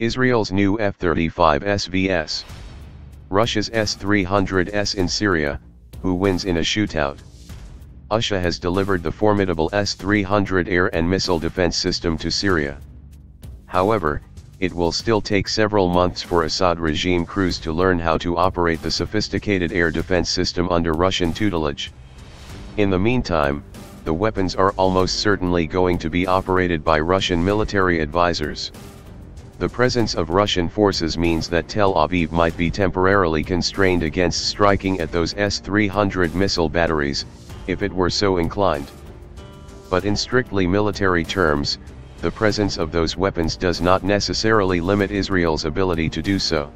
Israel's new F-35s vs. Russia's S-300S in Syria, who wins in a shootout. Russia has delivered the formidable S-300 air and missile defense system to Syria. However, it will still take several months for Assad regime crews to learn how to operate the sophisticated air defense system under Russian tutelage. In the meantime, the weapons are almost certainly going to be operated by Russian military advisors. The presence of Russian forces means that Tel Aviv might be temporarily constrained against striking at those S-300 missile batteries, if it were so inclined. But in strictly military terms, the presence of those weapons does not necessarily limit Israel's ability to do so.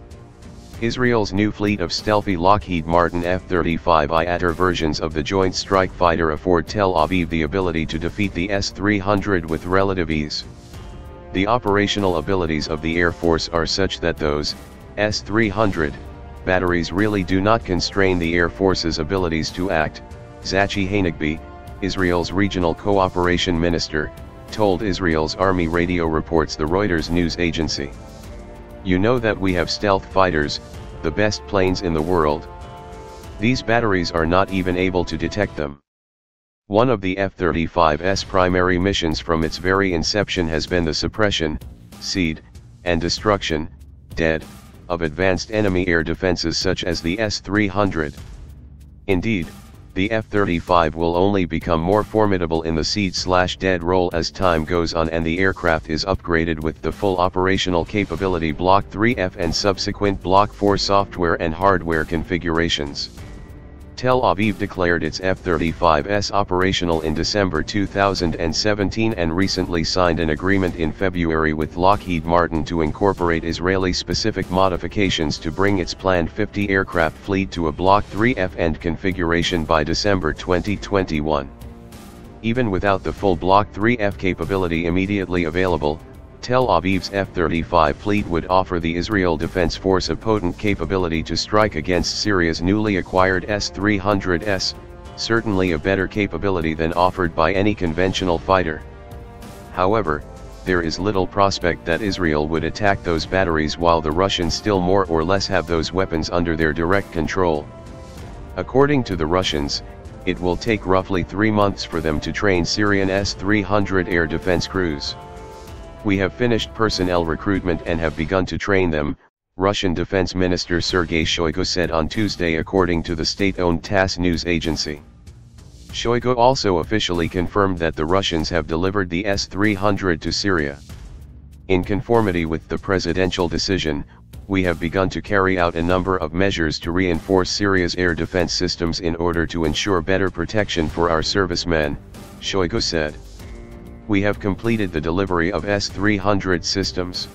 Israel's new fleet of stealthy Lockheed Martin F-35I Adir versions of the Joint Strike Fighter afford Tel Aviv the ability to defeat the S-300 with relative ease. The operational abilities of the Air Force are such that those, S-300, batteries really do not constrain the Air Force's abilities to act, Zachi Hanegbi, Israel's regional cooperation minister, told Israel's army radio reports the Reuters news agency. You know that we have stealth fighters, the best planes in the world. These batteries are not even able to detect them. One of the F-35's primary missions from its very inception has been the suppression, SEAD, and destruction, DEAD, of advanced enemy air defenses such as the S-300. Indeed, the F-35 will only become more formidable in the SEAD-slash-DEAD role as time goes on and the aircraft is upgraded with the full operational capability Block 3F and subsequent Block 4 software and hardware configurations. Tel Aviv declared its F-35S operational in December 2017 and recently signed an agreement in February with Lockheed Martin to incorporate Israeli-specific modifications to bring its planned 50 aircraft fleet to a Block 3F end configuration by December 2021. Even without the full Block 3F capability immediately available, Tel Aviv's F-35 fleet would offer the Israel Defense Force a potent capability to strike against Syria's newly acquired S-300S, certainly a better capability than offered by any conventional fighter. However, there is little prospect that Israel would attack those batteries while the Russians still more or less have those weapons under their direct control. According to the Russians, it will take roughly three months for them to train Syrian S-300 air defense crews. We have finished personnel recruitment and have begun to train them, Russian Defense Minister Sergei Shoigu said on Tuesday according to the state-owned TASS news agency. Shoigu also officially confirmed that the Russians have delivered the S-300 to Syria. In conformity with the presidential decision, we have begun to carry out a number of measures to reinforce Syria's air defense systems in order to ensure better protection for our servicemen, Shoigu said we have completed the delivery of S-300 systems.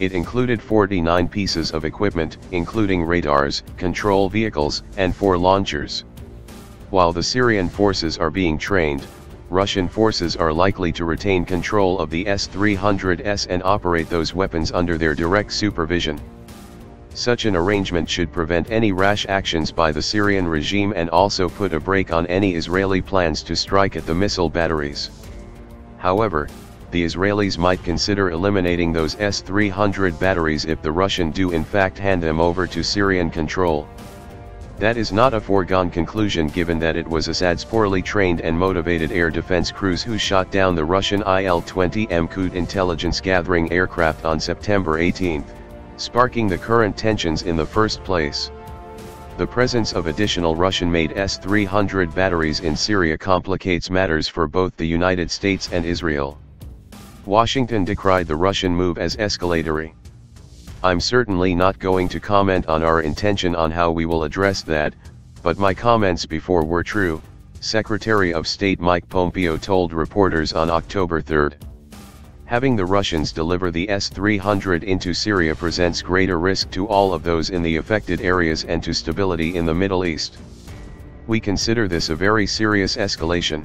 It included 49 pieces of equipment, including radars, control vehicles, and four launchers. While the Syrian forces are being trained, Russian forces are likely to retain control of the S-300S and operate those weapons under their direct supervision. Such an arrangement should prevent any rash actions by the Syrian regime and also put a brake on any Israeli plans to strike at the missile batteries. However, the Israelis might consider eliminating those S-300 batteries if the Russian do in fact hand them over to Syrian control. That is not a foregone conclusion given that it was Assad's poorly trained and motivated air defense crews who shot down the Russian Il-20M Coot intelligence-gathering aircraft on September 18, sparking the current tensions in the first place. The presence of additional Russian-made S-300 batteries in Syria complicates matters for both the United States and Israel. Washington decried the Russian move as escalatory. I'm certainly not going to comment on our intention on how we will address that, but my comments before were true, Secretary of State Mike Pompeo told reporters on October 3. Having the Russians deliver the S-300 into Syria presents greater risk to all of those in the affected areas and to stability in the Middle East. We consider this a very serious escalation.